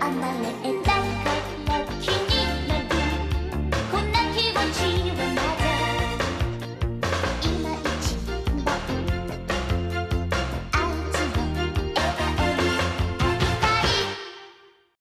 ang go.